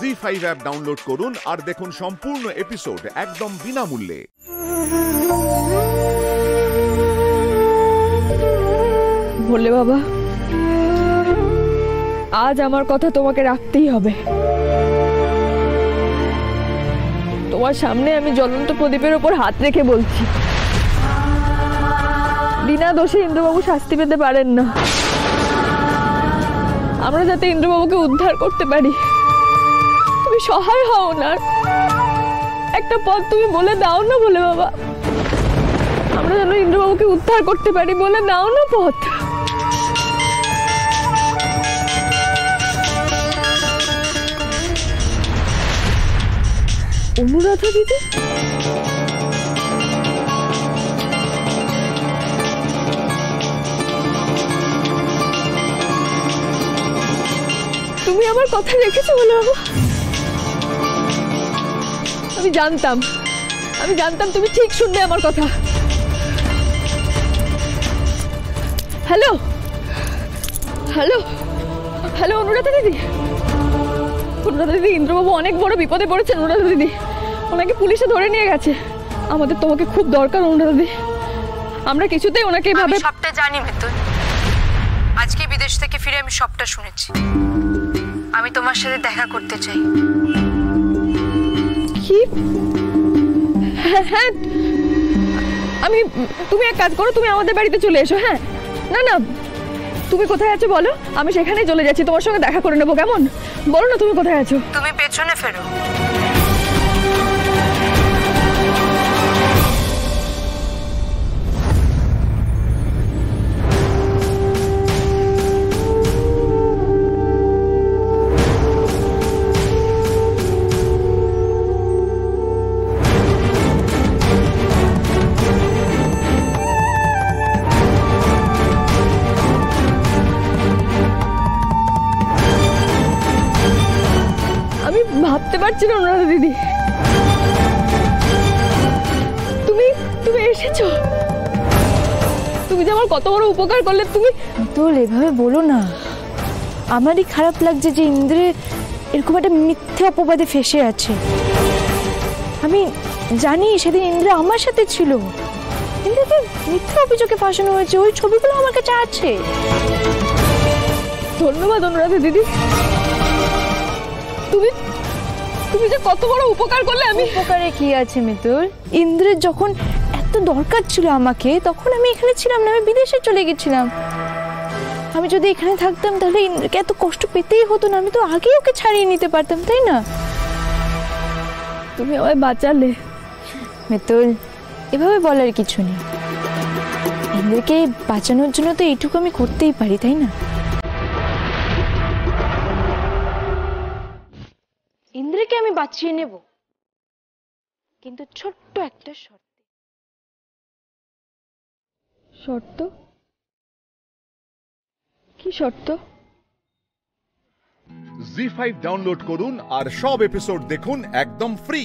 জি five app download করুন আর দেখুন সম্পূর্ণ এপিসোড একদম বিনামূল্যে। বললে বাবা, আজ আমার কথা তোমাকে রাখতেই হবে। তোমার সামনে আমি জ্বলন্ত প্রদীপের ওপর হাত রেখে বলছি। বিনা দোষে ইন্দ্রবাবু শাস্তি পেতে পারেন না। আমরা যাতে ইন্দ্রবাবুকে উদ্ধার করতে পারি। তুমি সহায় হও না। একটা পথ তুমি বলে দাও না বলে বাবা। আমরা যেন ইন্দ্রবাবুকে উদ্ধার করতে পারি বলে দাও না পথ। অনুরাধা দিদি? তুমি আমার কথা রেখেছো বলে বাবা। আমি জানতাম। আমি জানতাম তুমি ঠিক শুনবে আমার কথা। হ্যালো? হ্যালো? হ্যালো অনুরাধা দিদি? অনুরাধা দিদি ইন্দ্রবাবু অনেক বড় বিপদে পড়েছেন অনুরাধা দিদি। ওনাকে পুলিশে ধরে নিয়ে গেছে। আমাদের তোমাকে খুব দরকার অনুরাধা দিদি। আমরা কিছুতেই ওনাকে এভাবে সবটা জানি মিতুল আজকে বিদেশ থেকে ফিরে আমি সবটা শুনেছি। আমি তোমার সাথে দেখা করতে চাই। কি হ্যাঁ আমি, তুমি এক কাজ করো, তুমি আমাদের বাড়িতে চলে এসো হ্যাঁ? না না, তুমি কোথায় আছো বলো? আমি সেখানেই চলে যাচ্ছি, তোমার সঙ্গে দেখা করে নেব, কেমন? বলো না তুমি কোথায় আছো? তুমি পেছনে ফেরো। ভাবতে পারছি না অনুরাধা দিদি। তুমি তুমি এসেছ। তুমি যে আমার কত বড় উপকার করলে তুমি তোল এভাবে বলো না। আমারই খারাপ লাগছে যে ইন্দ্রে এরকম একটা মিথ্যে অপবাদে ফেসে আছে। আমি জানি সেদিন ইন্দ্র আমার সাথে ছিল। ইন্দ্রকে মিথ্যে অভিযোগে ফাঁসানো হয়েছে ওই ছবিগুলো আমার কাছে আছে ধন্যবাদ অনুরাধা দিদি। তুমি তুমি যে কত বড় উপকার করলে আমি উপকারে কি আছে মিতুল ইন্দ্রের যখন এত দরকার ছিল আমাকে, তখন আমি এখানে ছিলাম না, আমি বিদেশে চলে গেছিলাম। আমি যদি এখানে থাকতাম, তাহলে ইন্দ্রকে এত কষ্ট পেতেই হতো না, আমি তো আগেই ওকে ছাড়িয়ে নিতে পারতাম, তাই না? তুমি আমায় বাঁচালে। মিতুল, এভাবে বলার কিছু নেই। ইন্দ্রকে বাঁচানোর জন্য তো এইটুকু আমি করতেই পারি, তাই না? আমি বাঁচিয়ে নেব। কিন্তু ছোট্ট একটা শর্ত। শর্ত? কি শর্ত? জি ফাইভ ডাউনলোড করুন আর সব এপিসোড দেখুন একদম ফ্রি